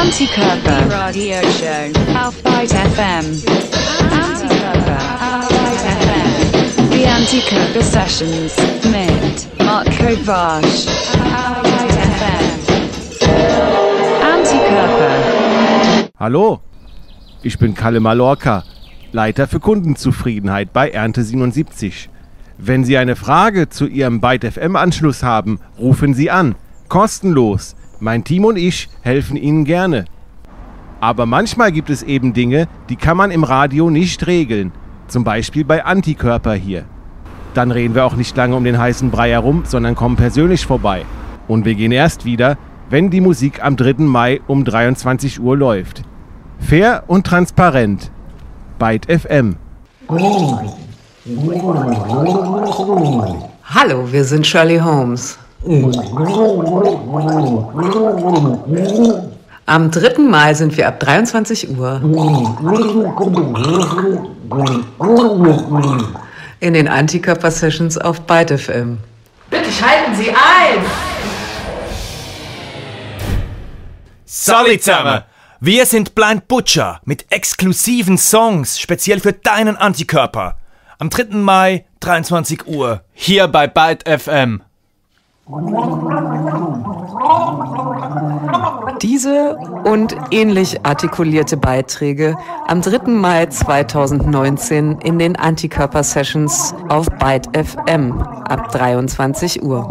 Antikörper Radio Show auf Byte FM. Antikörper auf Byte FM. Die Antikörper Sessions mit Marco Vasch. Auf Byte FM. Antikörper. Hallo, ich bin Kalle Mallorca, Leiter für Kundenzufriedenheit bei Ernte 77. Wenn Sie eine Frage zu Ihrem Byte FM Anschluss haben, rufen Sie an. Kostenlos. Mein Team und ich helfen Ihnen gerne. Aber manchmal gibt es eben Dinge, die kann man im Radio nicht regeln. Zum Beispiel bei Antikörper hier. Dann reden wir auch nicht lange um den heißen Brei herum, sondern kommen persönlich vorbei. Und wir gehen erst wieder, wenn die Musik am 3. Mai um 23 Uhr läuft. Fair und transparent. Byte FM. Hallo, wir sind Shirley Holmes. Am 3. Mai sind wir ab 23 Uhr in den Antikörper-Sessions auf Byte FM. Bitte schalten Sie ein! Salut zusammen! Wir sind Blind Butcher mit exklusiven Songs speziell für deinen Antikörper. Am 3. Mai, 23 Uhr. Hier bei Byte FM. Diese und ähnlich artikulierte Beiträge am 3. Mai 2019 in den Antikörper-Sessions auf Byte FM ab 23 Uhr.